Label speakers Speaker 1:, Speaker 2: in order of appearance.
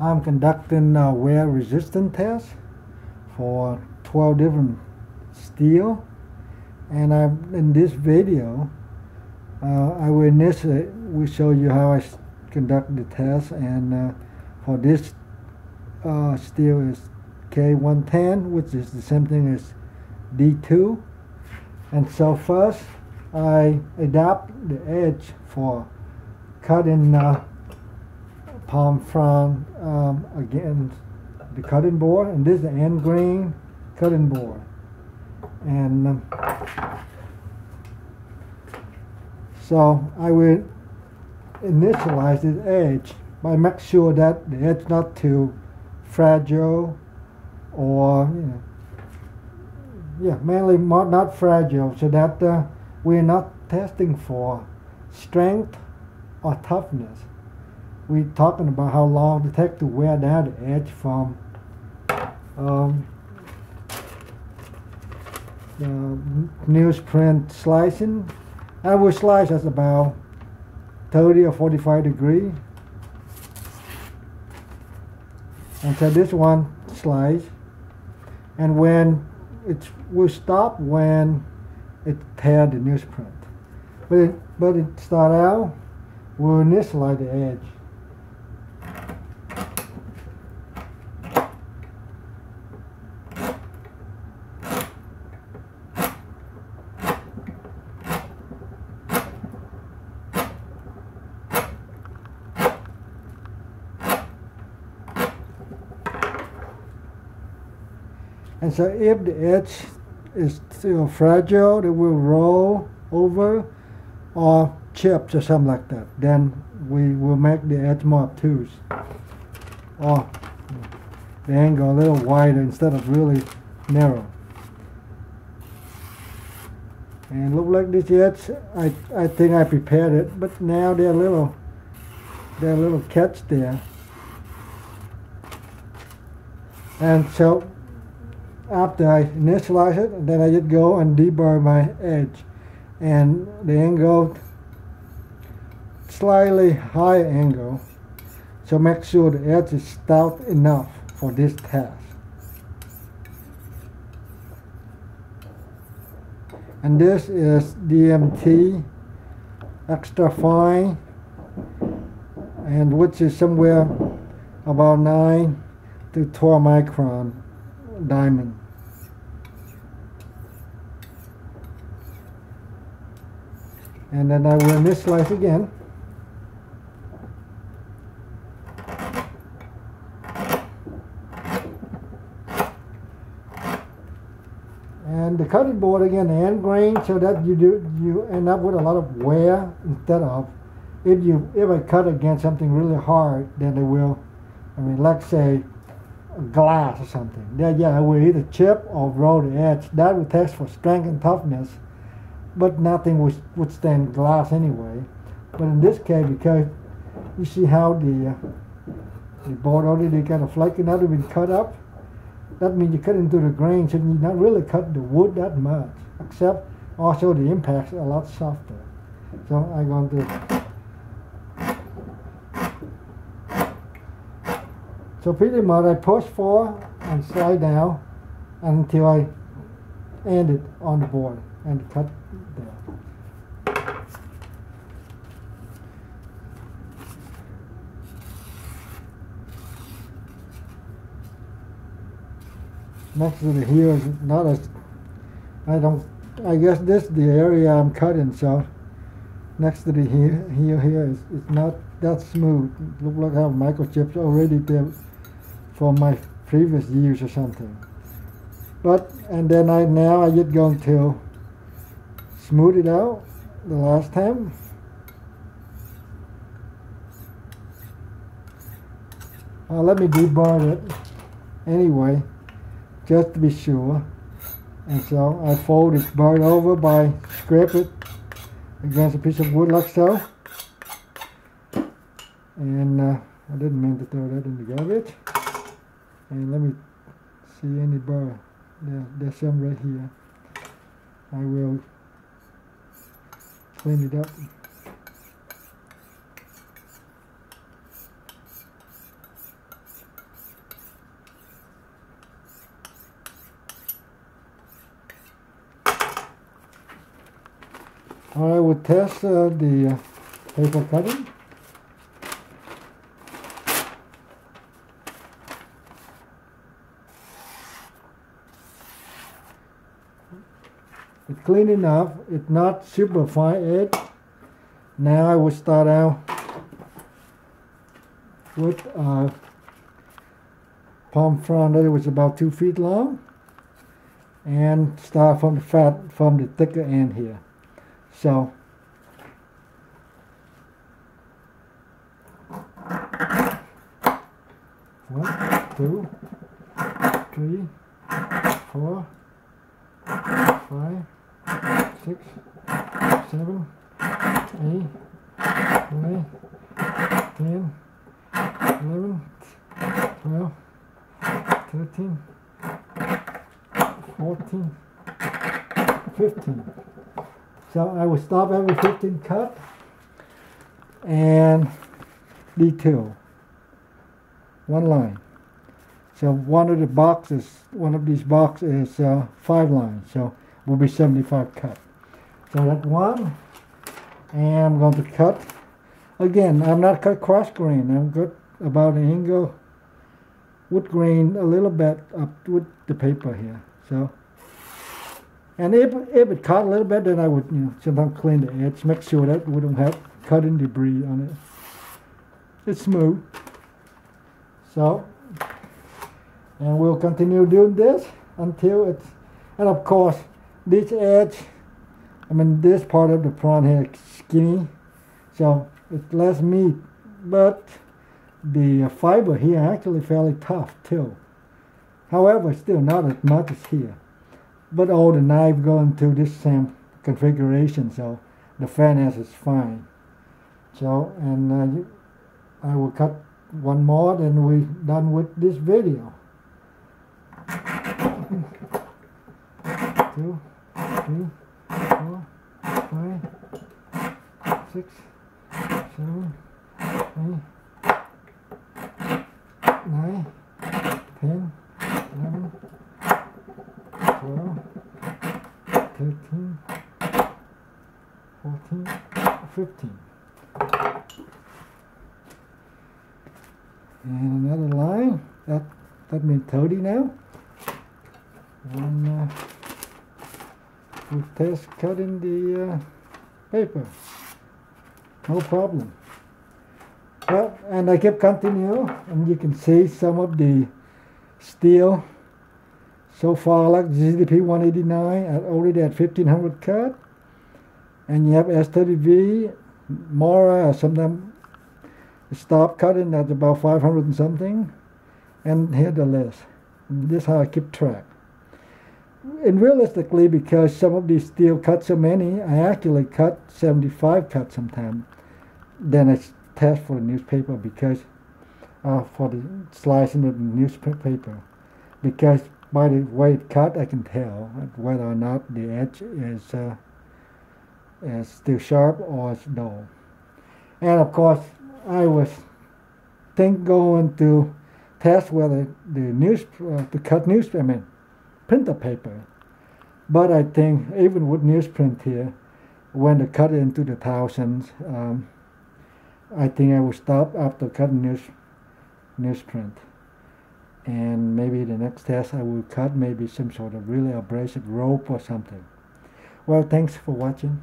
Speaker 1: I'm conducting wear resistance test for 12 different steel. And I, in this video uh, I will initially we show you how I conduct the test. And uh, for this uh, steel is K110 which is the same thing as D2 and so first I adapt the edge for cutting uh, palm frond um, against the cutting board and this is the end grain cutting board. And um, so I will initialize this edge by make sure that the edge not too fragile or you know, yeah mainly not fragile so that uh, we're not testing for strength or toughness we're talking about how long it takes to wear the edge from um, the newsprint slicing. I will slice at about 30 or 45 degree. And so this one slice. And when it will stop when it tear the newsprint. But it, but it start out, we'll initialize the edge. And so if the edge is still fragile, it will roll over or chips or something like that. Then we will make the edge more obtuse. Or the angle a little wider instead of really narrow. And look like this edge, I, I think I prepared it, but now there are little, there are little catch there. And so after I initialize it, then I just go and deburr my edge. And the angle, slightly high angle. So make sure the edge is stout enough for this task. And this is DMT extra fine and which is somewhere about 9 to 12 micron diamond. And then I will misslice again. And the cutting board again, end grain, so that you do you end up with a lot of wear instead of if you if I cut against something really hard, then it will. I mean, let's say glass or something. Yeah, yeah, I will either chip or roll the edge. That will test for strength and toughness, but nothing would withstand glass anyway. But in this case, because you see how the uh, the board already kind of flaking out, been cut up. That means you cut into the grain, so you're not really cut the wood that much, except also the impacts are a lot softer. So I'm going to So pretty much I push forward and slide down until I end it on the board and cut there. Next to the heel is not as, I don't, I guess this the area I'm cutting so next to the heel, heel here is, is not that smooth. Look like I have microchips already there from my previous use or something. But, and then I now I just going to smooth it out the last time. Uh, let me deburr it anyway, just to be sure. And so I fold this burr over by scrape it against a piece of wood like so. And uh, I didn't mean to throw that in the garbage and let me see any burr there, there's some right here I will clean it up. I will test uh, the uh, paper cutting. Clean enough. It's not super fine edge. Now I will start out with a palm frond that was about two feet long and start from the fat from the thicker end here. So one, two, three, four, five, seven, eight, nine, ten, eleven, twelve, thirteen, fourteen, fifteen. So I will stop every 15 cut and detail one line. So one of the boxes, one of these boxes is uh, five lines, so will be 75 cut. So that's one, and I'm going to cut. Again, I'm not cut cross grain. I'm good about an angle wood grain a little bit up with the paper here. So, and if, if it cut a little bit, then I would you know sometimes clean the edge, make sure that we don't have cutting debris on it. It's smooth. So, and we'll continue doing this until it's, and of course, this edge, I mean this part of the frond here is skinny, so it's less meat, but the fiber here actually fairly tough too. However, still not as much as here. But all the knife go into this same configuration, so the fairness is fine. So, and uh, I will cut one more, then we done with this video. Two, three, four, five, six, seven, eight, nine, ten, eleven, twelve, thirteen, fourteen, fifteen. And another line. That that means thirty now. And uh, we test cutting the uh, paper. No problem. Well, and I kept continue, and you can see some of the steel so far, like ZDP 189 at already at 1500 cut, and you have S30V, Mora, sometimes stop cutting at about 500 and something, and here the list. This is how I keep track. And realistically, because some of these steel cut so many, I actually cut 75 cuts sometimes. Then I test for the newspaper because uh, for the slicing of the newspaper because by the way it cut I can tell whether or not the edge is, uh, is still sharp or it's dull. And of course I was think going to test whether the news uh, to cut news I mean printer paper but I think even with newsprint here when they cut into the thousands um, I think I will stop after cutting news newsprint. And maybe the next test I will cut maybe some sort of really abrasive rope or something. Well, thanks for watching.